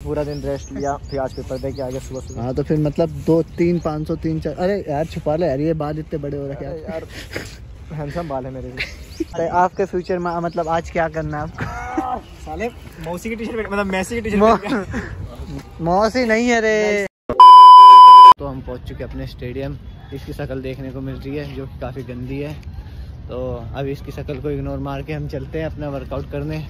पूरा दिन रेस्ट लिया फिर आज पेपर दे के आगे सुबह सुबह। हाँ तो फिर मतलब दो तीन पाँच सौ तीन चार अरे यार छुपा ले यार ये बाल इतने बड़े हो रखे अरे हैं यार हैंडसम बाल है मेरे तो आपके फ्यूचर में मतलब आज क्या करना है आपको? साले मौसी की टी शर्ट मतलब मैसी की टी मौ- मौसी नहीं है रे। तो हम पहुँच चुके अपने स्टेडियम इसकी शक्ल देखने को मिल रही है जो काफ़ी गंदी है। तो अब इसकी शक्ल को इग्नोर मार के हम चलते हैं अपना वर्कआउट करने।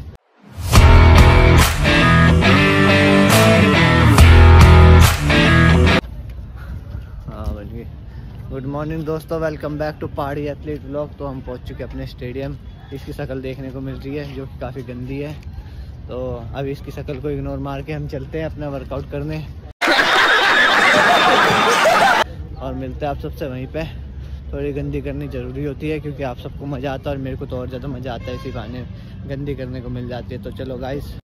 गुड मॉर्निंग दोस्तों, welcome back to Pahadi athlete blog तो हम पहुँच चुके अपने स्टेडियम। इसकी शक्ल देखने को मिल रही है, जो काफ़ी गंदी है। तो अब इसकी शक्ल को इग्नोर मार के हम चलते हैं अपना वर्कआउट करने। और मिलते हैं आप सबसे वहीं पे। थोड़ी गंदी करनी ज़रूरी होती है, क्योंकि आप सबको मज़ा आता है और मेरे को तो और ज़्यादा मज़ा आता है इसी बहाने गंदी करने को मिल जाती है। तो चलो गाइस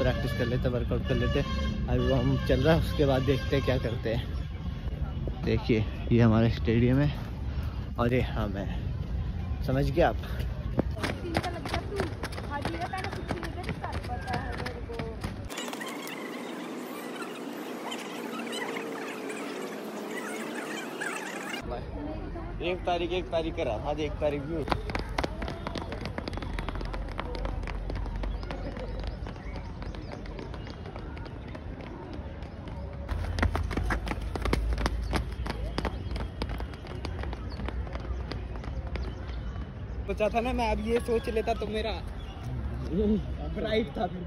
प्रैक्टिस कर लेते वर्कआउट कर लेते। अभी हम चल रहा है, उसके बाद देखते हैं क्या करते हैं। देखिए, ये हमारा स्टेडियम है और ये हम है। समझ गए आप? एक तारीख एक तारीख करा। आज एक तारीख भी सोचा था ना मैं अब ये सोच लेता तो मेरा ब्राइट था। फिर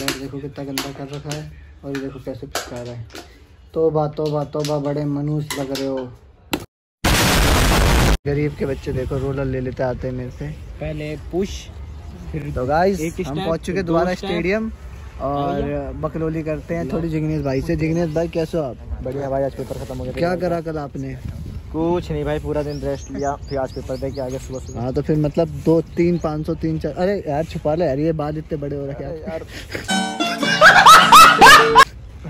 लाइट देखो कितना गंदा कर रखा है और ये देखो कैसे पिचका रहा है। तोबा तोबा तोबा बड़े मनुष्य लग रहे हो। गरीब के बच्चे देखो रोलर ले लेते आते हैं मेरे से। पहले पुश फिर तो गाइस हम पहुँच चुके दोबारा स्टेडियम और बकलोली करते हैं। थोड़ी जिग्नेश भाई से। जिग्नेश भाई कैसे हो आप? बढ़िया भाई आज पेपर खत्म हो गया। क्या करा कल आपने? कुछ नहीं भाई पूरा दिन रेस्ट लिया फिर आज पेपर दे के आगे सुबह सुबह। हाँ तो फिर मतलब दो तीन पाँच सौ तीन चार अरे यार छुपा ले यार ये बाल इतने बड़े हो रखे अरे हैं यार।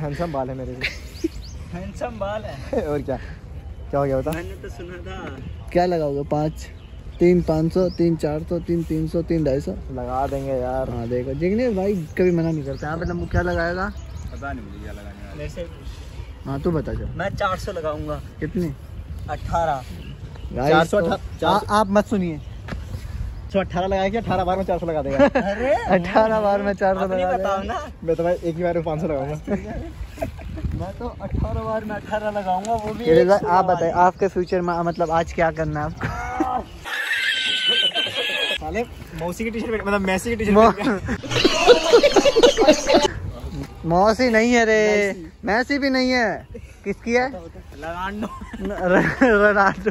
हैंडसम बाल है मेरे भी। हैंडसम बाल है। और क्या? क्या हो गया बता? मैंने तो सुना था। क्या लगाओगे? पाँच तीन पाँच सौ तीन चार सौ तीन तीन सौ तीन ढाई सौ? लगा देंगे यार। हाँ देखो जिग्नेश भाई कभी मना नहीं करता। यहाँ पे नंबू क्या लगाएगा? पता नहीं मुझे क्या लगाने हाँ। तू बता जाओ मैं 400 लगाऊँगा। कितनी? 18 चार सौ तो- आप मत सुनिए। सौ अठारह लगाया क्या? अठारह बार में चार सौ लगा देगा। अरे! अठारह बार में चार सौ लगा बताओ देगा। ना। मैं तो भाई एक ही बार में पाँच सौ लगाऊँगा। मैं तो 18 बार में 18 लगाऊँगा वो भी आप। बताइए आपके फ्यूचर में मतलब आज क्या करना है आपको? साले मौसी की टी शर्ट मतलब मैसी की टी शर्ट मौसी नहीं है रे। मैसी भी नहीं है। किसकी है? लगानो रोनाल्डो।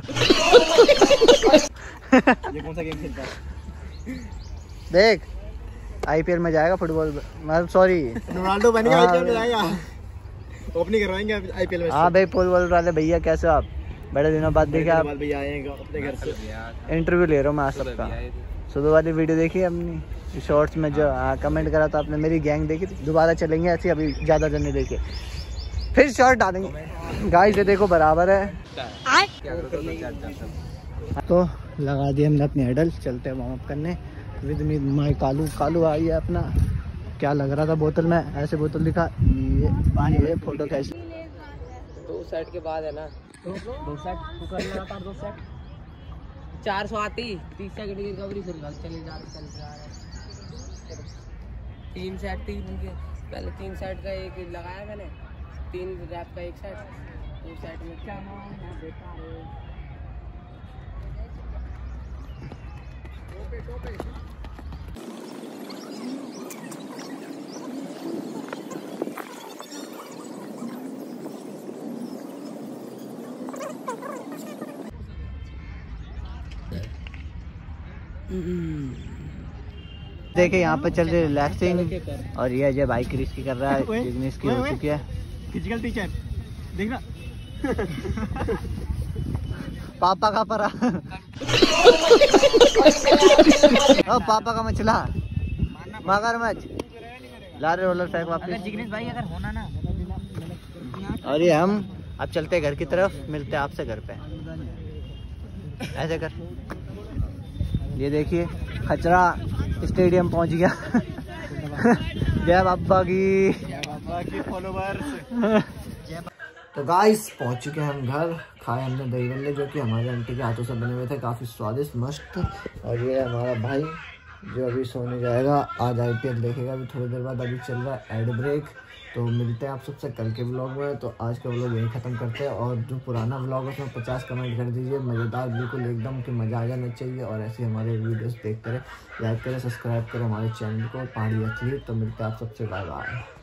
ये कौन सा गेम खेलता है? देख आईपीएल में जाएगा फुटबॉल मतलब सॉरी रोनाल्डो बनेगा हाँ, आईपीएल में जाएगा। ओपनिंग करवाएँगे आईपीएल में? हाँ भाई फुटबॉल वाले भैया कैसे हो आप? बड़े दिनों बाद देखे आप। भी आएगा अपने घर से। इंटरव्यू ले रहा हूँ मैं आज सबका। सुबह वाली वीडियो देखी अपनी शॉर्ट्स में जो हाँ। कमेंट करा था आपने मेरी गैंग देखी दोबारा चलेंगे ऐसे अभी ज़्यादा जन नहीं देखे। फिर शॉर्ट डालेंगे। गाइस ये देखो बराबर है। तो लगा दिए हमने अपनी हेडल चलते हैं वार्म अप करने। With me my Kalu Kalu आई है अपना। क्या लग रहा था बोतल में? ऐसे बोतल दिखा। ये पानी ये फ़ोटो खींच दो सेट के बाद है ना। दो दो सेट तू कर दो सेट चार सौ आती। तीस सेकंड की रिकवरी फिर घर चले जा रहे चल जा रहे। तीन सेट तीन के पहले तीन साइड का एक लगाया मैंने। तीन रैप का एक साइड एक साइड में क्या देखिए यहाँ पे चल रही रिलैक्सिंग और ये अजय बाइक रेस की कर रहा है जिग्निस की हो चुकी है। फ़िज़िकल टीचर देखना। पापा का परा। ओ पापा का मछला मगरमच्छ ला रहे रोलर फेंक वापस। जिग्नेश भाई अगर होना ना। और ये हम अब चलते घर की तरफ़ मिलते हैं आपसे घर पे। ऐसे कर। ये देखिए खचरा स्टेडियम पहुँच गया। जय बाबा की। बाकी फॉलोवर्स तो गाइस पहुँच चुके हैं हम घर। खाए हमने दही बल्ले, जो कि हमारे आंटी के हाथों से बने हुए थे। काफ़ी स्वादिष्ट, मस्त। और ये हमारा भाई, जो अभी सोने जाएगा। आज आईपीएल देखेगा, अभी थोड़ी देर बाद अभी चल रहा है एड ब्रेक तो मिलते हैं आप सबसे कल के ब्लॉग में। तो आज का ब्लॉग यहीं ख़त्म करते हैं। और जो पुराना ब्लॉग है, उसमें पचास कमेंट कर दीजिए। मज़ेदार, बिल्कुल एकदम कि मज़ा आ जाना चाहिए। और ऐसे हमारे वीडियोस देखते रहे। लाइक करें सब्सक्राइब करें हमारे चैनल को पहाड़ी एथलीट तो मिलते हैं आप सबसे बाय बाय